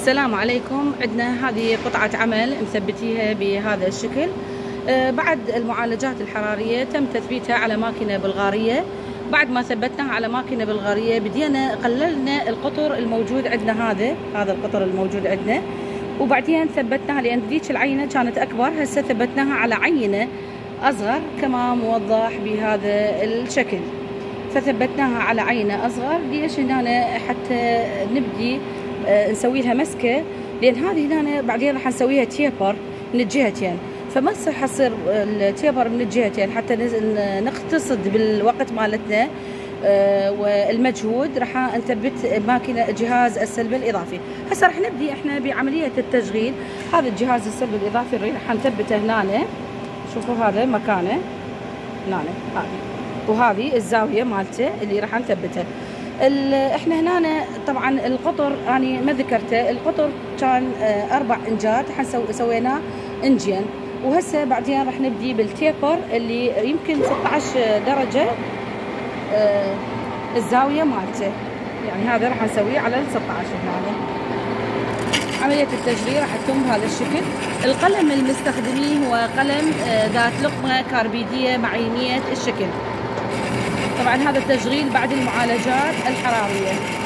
السلام عليكم. عندنا هذه قطعة عمل مثبتيها بهذا الشكل. آه، بعد المعالجات الحرارية تم تثبيتها على ماكينة بلغارية. بعد ما ثبتناها على ماكينة بلغارية بدينا قللنا القطر الموجود عندنا هذا هذا القطر الموجود عندنا. وبعدين ثبتناها لأن ذيك العينة كانت أكبر هسه ثبتناها على عينة أصغر كما موضح بهذا الشكل. فثبتناها على عينة أصغر ليش هنا حتى نبدي نسوي لها مسكة لأن هذه هنا بعدين راح نسويها taper من الجهتين. فما راح يصير ال taper من الجهتين حتى نقتصد بالوقت مالتنا آه، والمجهود راح نثبت ماكينة جهاز السلب الإضافي. هسه راح نبدي إحنا بعملية التشغيل. هذا الجهاز السلب الإضافي راح نثبته هنا شوفوا هذا مكانه. هنا هذه. وهذه الزاوية مالته اللي راح نثبته. إحنا هنا طبعا القطر يعني ما ذكرته القطر كان آه، أربع إنجات حنسوي سويناه إنجين. وهسه بعدين راح نبدي بالتيبر اللي يمكن 16 درجة آه، الزاوية مالته. يعني هذا راح نسويه على ال 16 هنا عملية التجرير راح تتم بهذا الشكل. القلم المستخدميه هو قلم آه، ذات لقمة كاربيدية معينية الشكل. طبعا هذا التشغيل بعد المعالجات الحرارية.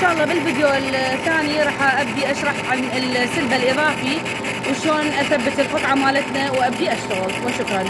شاء الله بالفيديو الثاني راح أبدي أشرح عن السلب الإضافي وشلون أثبت القطعه مالتنا وأبدي أشتغل. وشكرا.